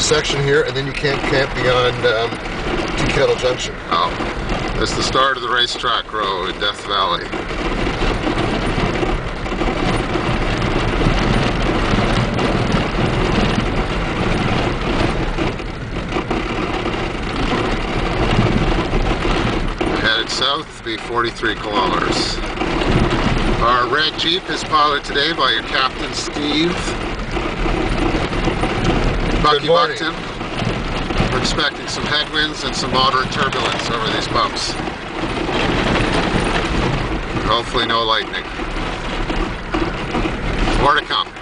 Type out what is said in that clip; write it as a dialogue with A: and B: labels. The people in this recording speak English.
A: section here, and then you can't camp beyond um, Kettle Junction.
B: Oh, this is the start of the racetrack road in Death Valley. Headed south, to be 43 kilometers. Our red Jeep is piloted today by your captain, Steve. Bucky. Buckton. We're expecting some headwinds and some moderate turbulence over these bumps. Hopefully no lightning. More to come.